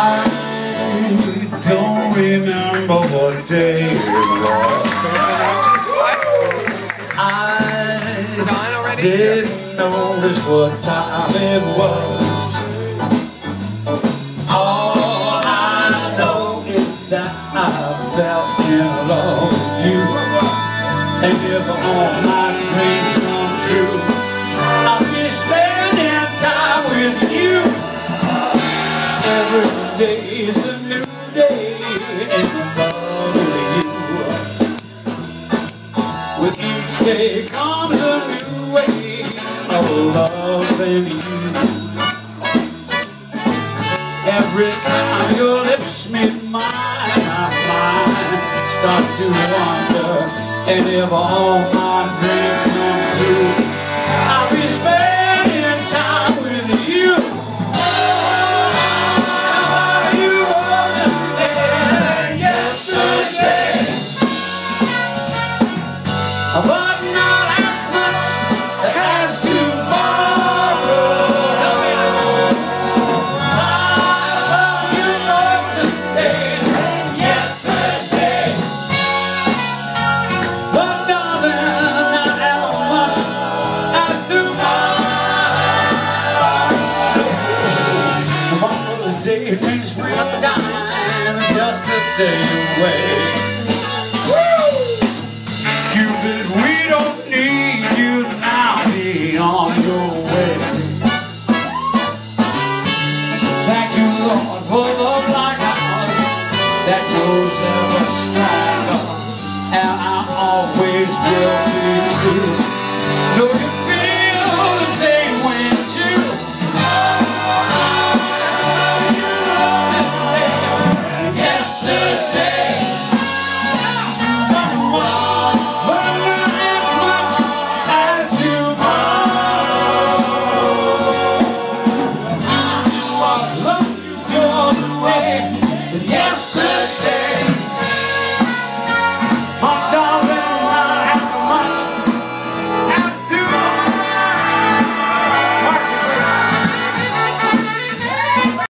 I don't remember what day it was. I didn't notice what time it was. All I know is that I fell in love with you. And if all Every day is a new day you. With each day comes a new way of loving you. Every time your lips meet mine, my mind starts to wander. And if all my dreams day may springtime, just a day away. Woo! Cupid, we don't need you now. Be on your way. Thank you, Lord, for love like ours that grows ever stronger. And I always will away. Yesterday.